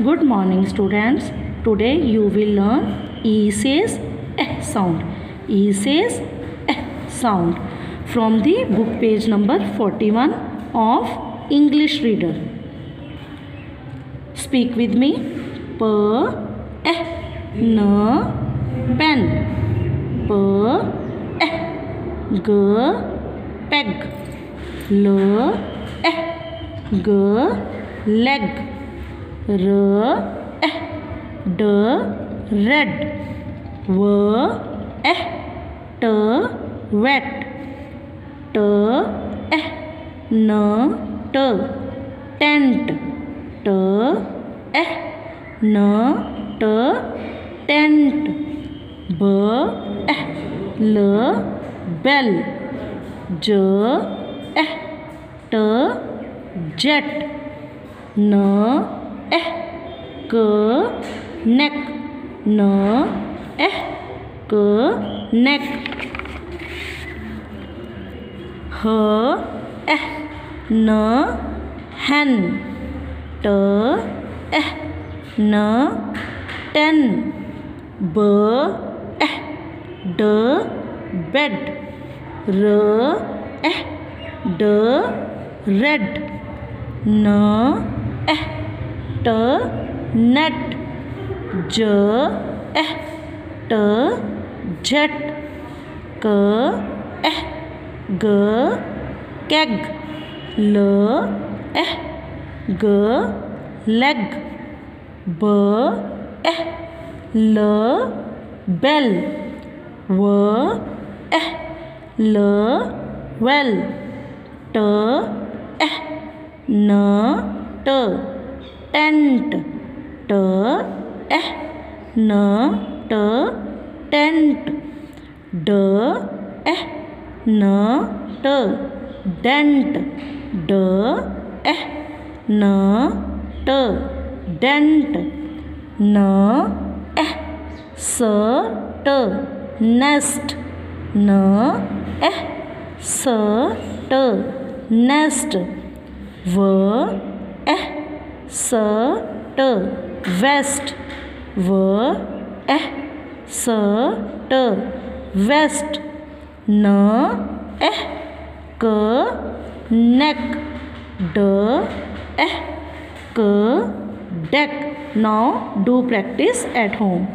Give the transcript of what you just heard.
Good morning, students. Today you will learn E says eh sound. E says eh sound from the book page number 41 of English Reader. Speak with me. P eh n pen. P eh g peg. L eh g leg. R eh d red. W eh t wet. T eh n t tent. T eh n t tent. B eh l bell. J eh t jet. N é cớ neck nớ é cớ neck hớ é nớ hen tớ. É nớ. Ten bớ. É đớ. Bed rớ. É đớ. Red nớ. Eh t net. J eh t jet. K eh g keg. L eh g leg. B eh l bell. W eh l well. T eh n t tent t eh n ट tent ड एह न ट dent ड एह न ट dent न एह स ट नेस्ट न एह स ट नेस्ट व स ट वेस्ट, व, एह स ट वेस्ट, न, एह, क, neck, d, eh, k, deck. Now do practice at home.